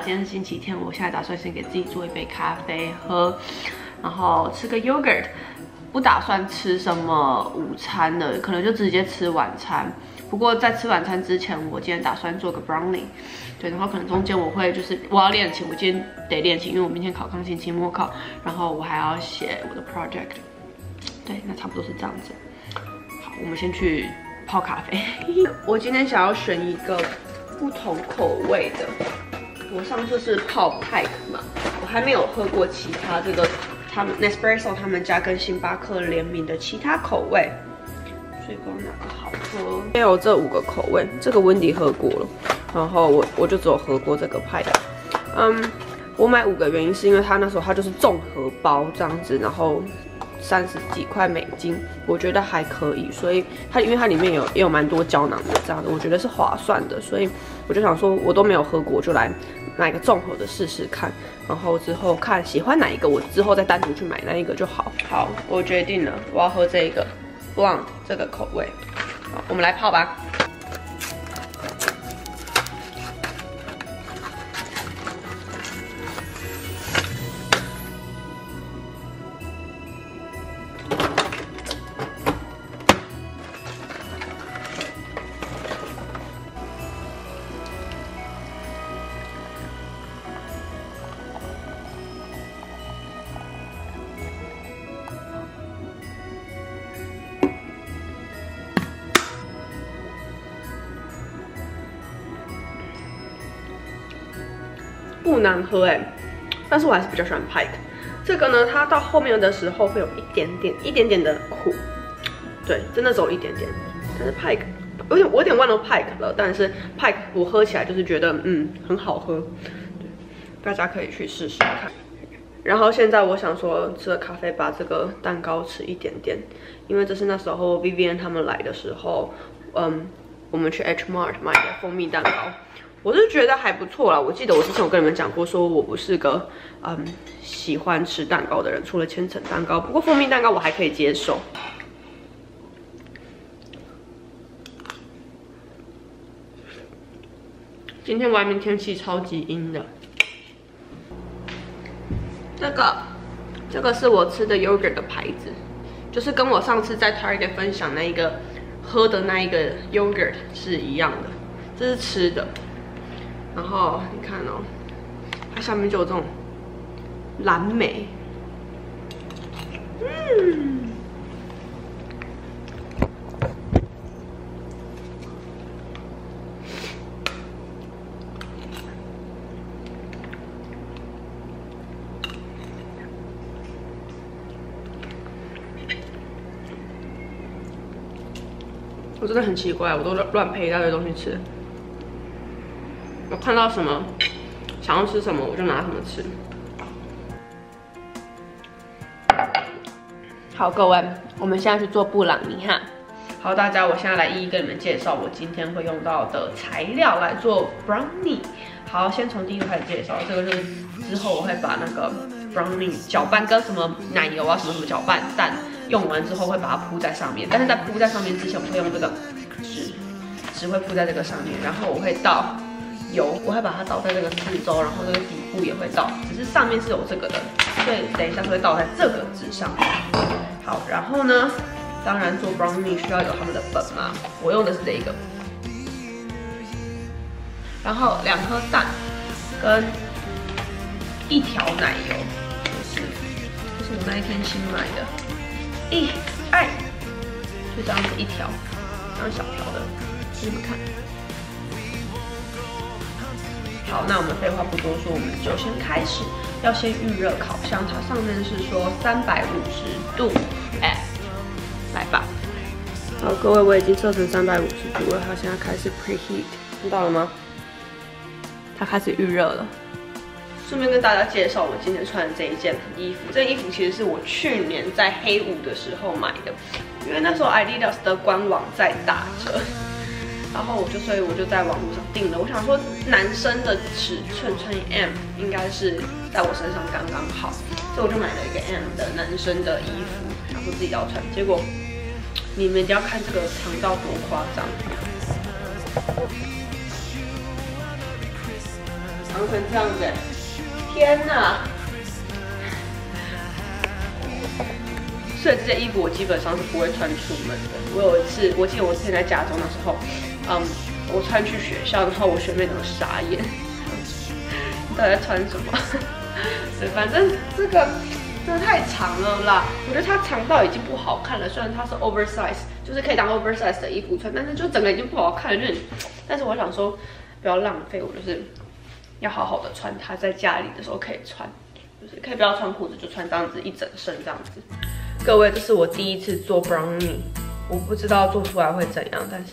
今天是星期天，我现在打算先给自己做一杯咖啡喝，然后吃个 yogurt，不打算吃什么午餐的，可能就直接吃晚餐。不过在吃晚餐之前，我今天打算做个 brownie，对，然后可能中间我会就是我要练琴，我今天得练琴，因为我明天考钢琴期末考，然后我还要写我的 project，对，那差不多是这样子。好，我们先去泡咖啡。我今天想要选一个不同口味的。我上次是泡派克嘛，我还没有喝过其他这个他们 Nespresso 他们家跟星巴克联名的其他口味。水果哪个好喝？也有这五个口味，这个温迪喝过了，然后我我就只有喝过这个 Pike。嗯，我买五个原因是因为它那时候它就是综合包这样子，然后。三十几块美金，我觉得还可以，所以它因为它里面有也有蛮多胶囊的这样的，我觉得是划算的，所以我就想说，我都没有喝过，就来买个综合的试试看，然后之后看喜欢哪一个，我之后再单独去买那一个就好。好，我决定了，我要喝这个 b l o n 这个口味，好，我们来泡吧。不难喝哎，但是我还是比较喜欢 Pike。这个呢，它到后面的时候会有一点点、一点点的苦，对，真的只有一点点。但是 Pike，有点我有点忘了 Pike 了，但是 Pike 我喝起来就是觉得嗯很好喝，对，大家可以去试试看。然后现在我想说吃了咖啡，把这个蛋糕吃一点点，因为这是那时候 Vivian 他们来的时候，嗯，我们去 H Mart 买的蜂蜜蛋糕。我是觉得还不错啦。我记得我之前有跟你们讲过，说我不是个嗯喜欢吃蛋糕的人，除了千层蛋糕。不过蜂蜜蛋糕我还可以接受。今天外面天气超级阴的。这个，这个是我吃的 yogurt 的牌子，就是跟我上次在 Target 分享那一个喝的那一个 yogurt 是一样的。这是吃的。然后你看哦，它下面就有这种蓝莓，嗯，我真的很奇怪，我都乱乱配一大堆东西吃。我看到什么，想要吃什么，我就拿什么吃。好，各位，我们现在去做布朗尼哈。好，大家，我现在来一一跟你们介绍我今天会用到的材料来做 brownie。好，先从第一个开始介绍，这个是之后我会把那个 brownie 搅拌跟什么奶油啊什么什么搅拌蛋用完之后会把它铺在上面，但是在铺在上面之前，我会用这个纸，纸会铺在这个上面，然后我会倒。油，我会把它倒在这个四周，然后这个底部也会倒，只是上面是有这个的，所以等一下会倒在这个纸上。好，然后呢，当然做 brownie 需要有他们的粉嘛，我用的是这一个。然后两颗蛋跟一条奶油，是，这是我那一天新买的，一、二，就这样子一条，这样小条的，给你们看。好，那我们废话不多说，我们就先开始。要先预热烤箱，它上面是说三百五十度，哎，来吧。好，各位，我已经设成三百五十度了，它现在开始 preheat，听到了吗？它开始预热了。顺便跟大家介绍我今天穿的这一件衣服，这件衣服其实是我去年在黑五的时候买的，因为那时候 Adidas 的官网在打折。然后我就，所以我就在网络上订了。我想说，男生的尺寸穿 M 应该是在我身上刚刚好，所以我就买了一个 M 的男生的衣服，想说自己要穿。结果你们一定要看这个长到多夸张！长成这样子，天哪！所以这件衣服我基本上是不会穿出门的。我有一次，我记得我之前在加州的时候，嗯，我穿去学校，然后我学妹都傻眼，你 到底在穿什么？对，反正这个真的太长了啦。我觉得它长到已经不好看了。虽然它是 oversize，就是可以当 oversize 的衣服穿，但是就整个已经不好看了。就，但是我想说，不要浪费，我就是要好好的穿它，在家里的时候可以穿，就是可以不要穿裤子，就穿这样子一整身这样子。各位，这是我第一次做 brownie，我不知道做出来会怎样，但是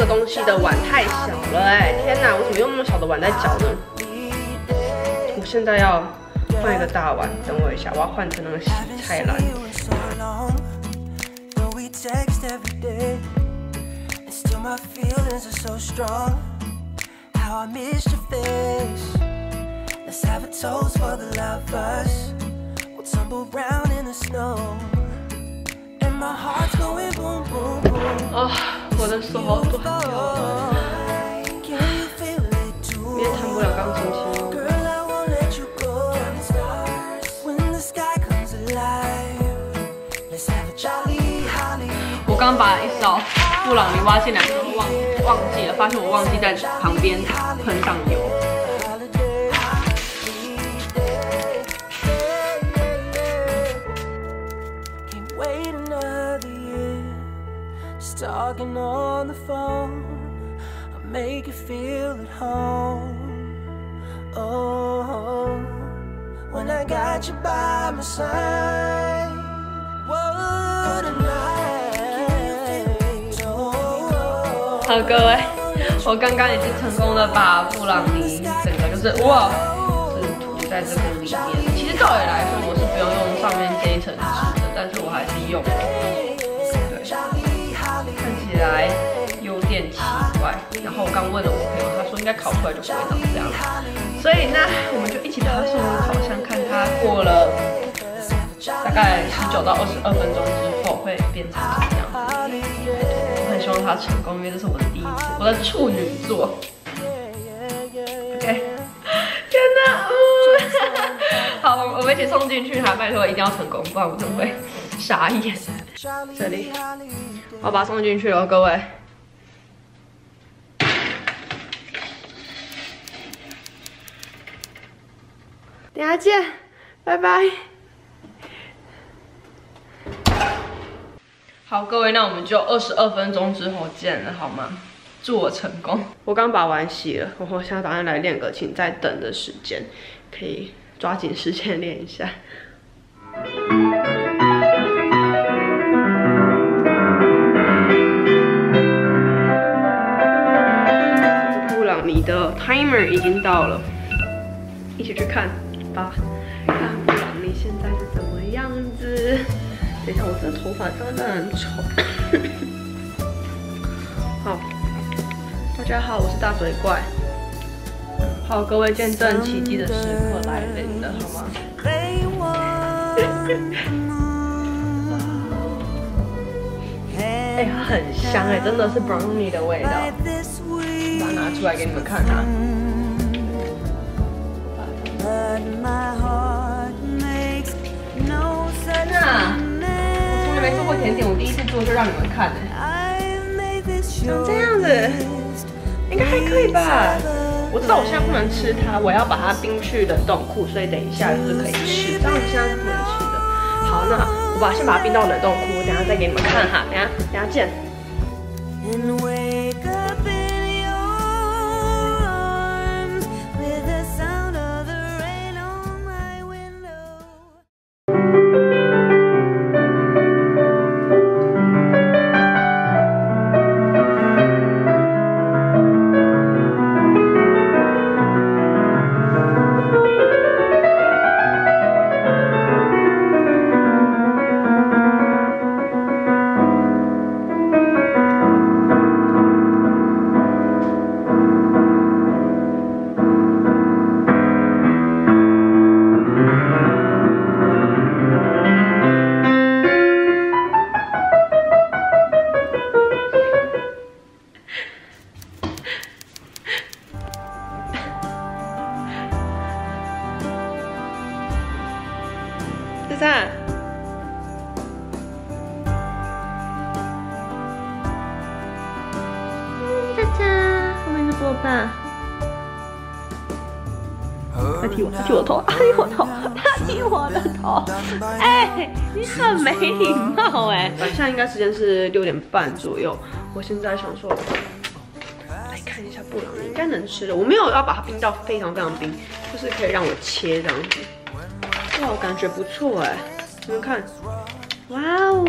个东西的碗太小了哎！天哪，我怎么用那么小的碗在搅呢？我现在要换一个大碗，等我一下，我要换成那个洗菜篮。text every 我的手好短。别弹不了钢琴琴。刚把一勺布朗尼挖进来，忘忘记了，发现我忘记在旁边喷上油。好，各位，我刚刚已经成功的把布朗尼整个就是哇，是涂在这个里面。其实照理来说，我是不用用上面这一层纸的，但是我还是用。了。我刚问了我朋友，他说应该烤出来就不会长这样。所以那，我们就一起把它送入烤箱，看它过了大概十九到二十二分钟之后会变成什么样子。我很希望他成功，因为这是我的第一次，我的处女座。OK，天哪，好，我们一起送进去哈，拜托一定要成功，不然我真的会傻眼。这里，我把它送进去了，各位。等下见，拜拜。好，各位，那我们就二十二分钟之后见了，好吗？祝我成功。我刚把碗洗了，我现在打算来练个请，在等的时间，可以抓紧时间练一下。布朗尼的 timer 已经到了，一起去看吧，看布朗尼现在是怎么样子。等一下，我这头发真的很丑。好，大家好，我是大嘴怪。好，各位见证奇迹的时刻来临了，好吗？哎，很香哎，真的是 brownie 的味道。把它拿出来给你们看哈。那。没做过甜点，我第一次做就让你们看呢。长这样子，应该还可以吧？我知道我现在不能吃它，我要把它冰去冷冻库，所以等一下就是可以吃。这样子现在是不能吃的。好，那我把先把它冰到冷冻库，等下再给你们看哈。等下，等下见。那。他剃我，他剃我头，他剃我头，他剃我的头。哎，你很没礼貌哎！现在应该时间是六点半左右。我现在想说，来看一下布朗尼，应该能吃的。我没有要把它冰到非常非常冰，就是可以让我切这样子。哇，我感觉不错哎！你们看，哇哦，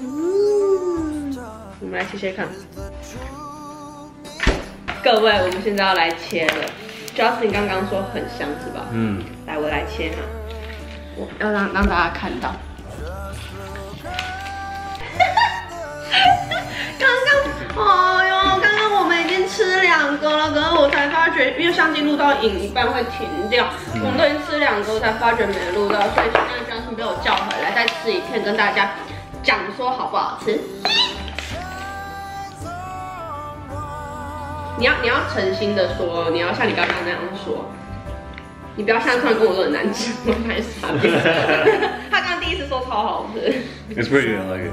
嗯，我们来切切看。各位，我们现在要来切了。Justin 刚刚说很香是吧？嗯。来，我来切哈。我要让让大家看到。刚刚，哎呦，刚刚我们已经吃两个了，可是我才发觉，因为相机录到影一半会停掉，我们都已经吃两个，我才发觉没录到，所以现在 Justin 被我叫回来，再吃一片，跟大家讲说好不好吃。你要你要诚心的说，你要像你刚刚那样说，你不要像突然跟我说很难吃，我太傻了。他刚刚第一次说超好吃。It's pretty good, I like it.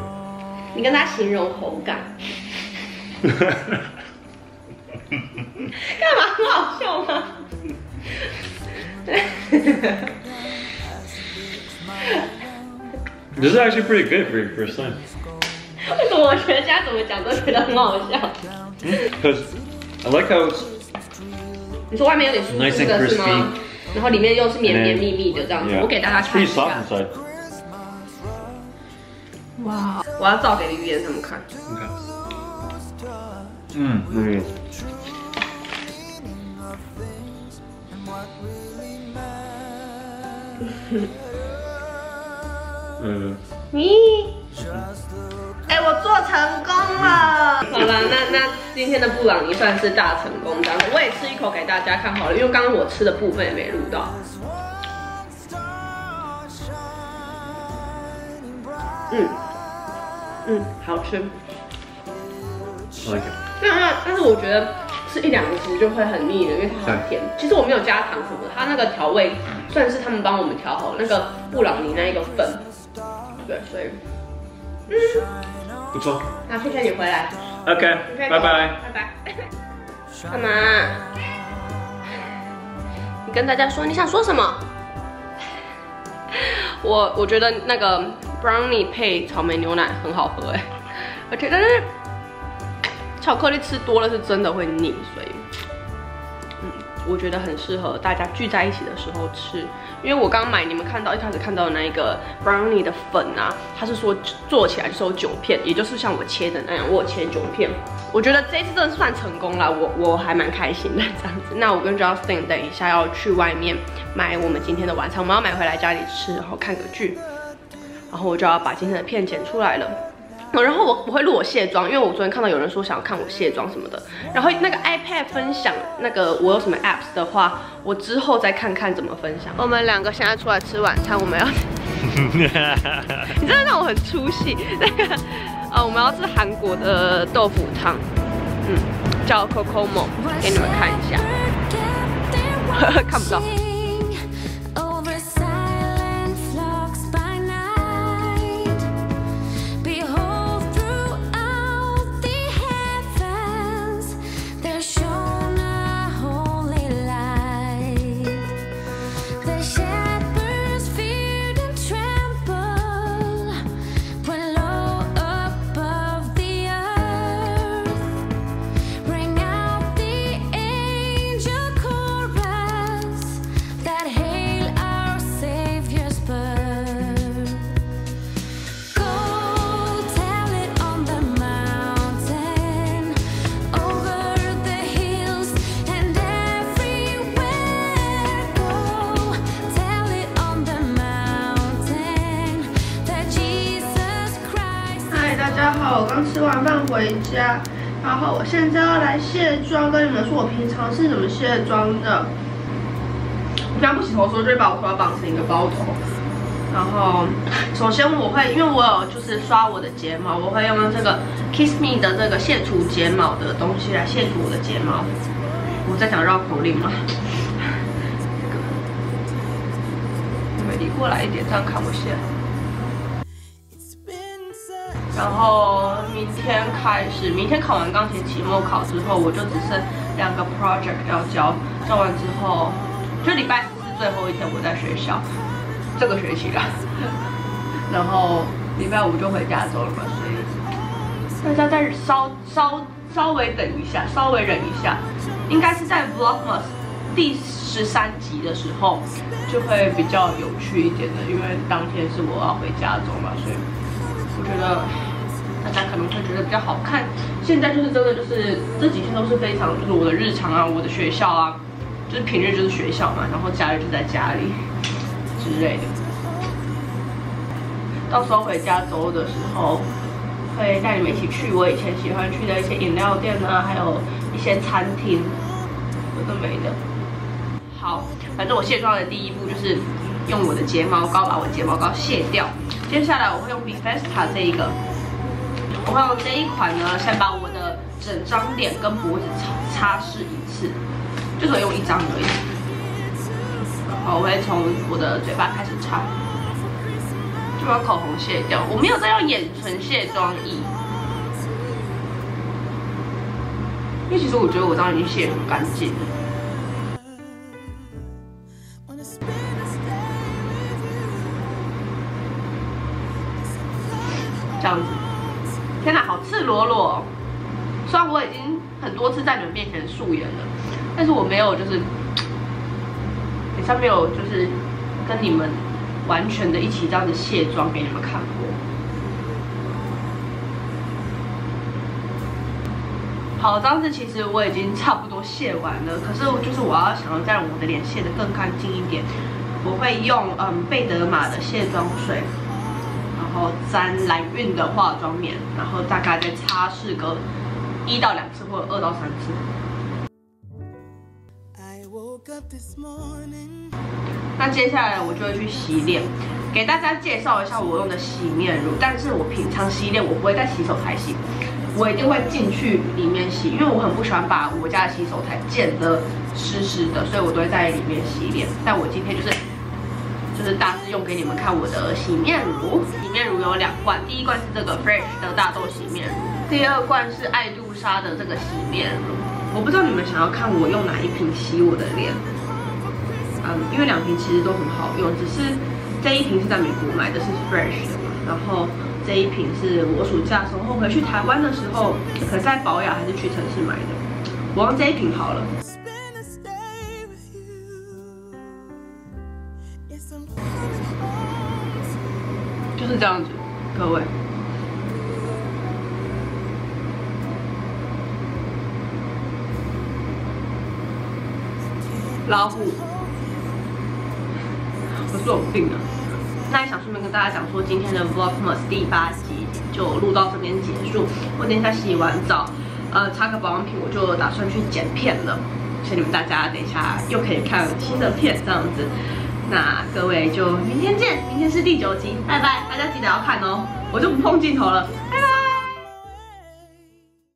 你跟他形容口感。干嘛？很好笑吗？This is actually pretty good for your first time. 为什么我觉得现在怎么讲都觉得很好笑？Because I like how it's 你说外面有点酥酥的是吗？然后里面又是绵绵密密的这样子。我给大家看一下。哇！我要照给鱼眼他们看。嗯嗯。嗯。你。哎，我做成功了！好了，那那今天的布朗尼算是大成功，这样我也吃一口给大家看好了，因为刚刚我吃的部分也没录到。嗯嗯，好吃。好那那但是我觉得吃一两只就会很腻了，因为它很甜。其实我没有加糖什么的，它那个调味算是他们帮我们调好那个布朗尼那一个粉。对，所以。嗯，不错。那，谢谢你回来。OK，拜拜。拜拜。干嘛？你跟大家说你想说什么？我我觉得那个 brownie 配草莓牛奶很好喝哎，而且但是巧克力吃多了是真的会腻，所以。我觉得很适合大家聚在一起的时候吃，因为我刚买，你们看到一开始看到的那一个 brownie 的粉啊，它是说做起来就是有九片，也就是像我切的那样，我切九片。我觉得这次真的算成功了，我 我还蛮开心的这样子。那我跟 Justin 等一下要去外面买我们今天的晚餐，我们要买回来家里吃，然后看个剧，然后我就要把今天的片剪出来了。然后我我会录我卸妆，因为我昨天看到有人说想要看我卸妆什么的。然后那个 iPad 分享那个我有什么 apps 的话，我之后再看看怎么分享。我们两个现在出来吃晚餐，我们要，你真的让我很出戏。那个呃，我们要吃韩国的豆腐汤，嗯，叫 Cocomo，给你们看一下，看不到。回家，然后我现在要来卸妆，跟你们说我平常是怎么卸妆的。我平常不洗头的时候，就会把我头发绑成一个包头。然后，首先我会，因为我有就是刷我的睫毛，我会用这个 Kiss Me 的这个卸除睫毛的东西来卸除我的睫毛。我在讲绕口令吗？你们离过来一点，这样看我卸。然后明天开始，明天考完钢琴期末考之后，我就只剩两个 project 要交，交完之后就礼拜四是最后一天我在学校，这个学期啦。然后礼拜五就回家州了嘛，所以大家再稍稍稍微等一下，稍微忍一下，应该是在 Vlogmas 第十三集的时候就会比较有趣一点的，因为当天是我要回家州嘛，所以我觉得可能会觉得比较好看。现在就是真的就是这几天都是非常就是我的日常啊，我的学校啊，就是平日就是学校嘛，然后假日就在家里之类的。到时候回家州的时候，会带你们一起去我以前喜欢去的一些饮料店啊，还有一些餐厅，有的没的。好，反正我卸妆的第一步就是用我的睫毛膏把我睫毛膏卸掉。接下来我会用 Bifesta 这一个，我会用这一款呢，先把我的整张脸跟脖子擦擦拭一次，就只用一张而已。然后我会从我的嘴巴开始擦。就把口红卸掉，我没有在用眼唇卸妆液，因为其实我觉得我这样已经卸很干净了。这样子，裸裸！虽然我已经很多次在你们面前素颜了，但是我没有就是，好像没有就是跟你们。完全的一起这样子卸妆给你们看过。好，这样子其实我已经差不多卸完了，可是就是我要想要再让我的脸卸得更干净一点，我会用嗯贝德玛的卸妆水，后沾蓝韵的化妆棉，然后大概再擦拭个一到两次或者二到三次。那接下来我就会去洗脸，给大家介绍一下我用的洗面乳。但是我平常洗脸我不会在洗手台洗，我一定会进去里面洗，因为我很不喜欢把我家的洗手台溅得湿湿的，所以我都会在里面洗脸。但我今天就是就是大致用给你们看我的洗面乳。洗面乳有两罐，第一罐是这个 Fresh 的大豆洗面乳，第二罐是爱杜莎的这个洗面乳。我不知道你们想要看我用哪一瓶洗我的脸。嗯，因为两瓶其实都很好用，只是这一瓶是在美国买的，是 fresh 的嘛。然后这一瓶是我暑假时候回去台湾的时候，可在保养还是去城市买的。我用这一瓶好了。就是这样子，各位。老虎。我是有病啊！那也想顺便跟大家讲说，今天的 Vlogmas 第八集就录到这边结束。我等一下洗完澡，呃，擦个保养品，我就打算去剪片了。所以你们大家等一下又可以看新的片这样子。那各位就明天见，明天是第九集，拜拜！大家记得要看哦，我就不碰镜头了，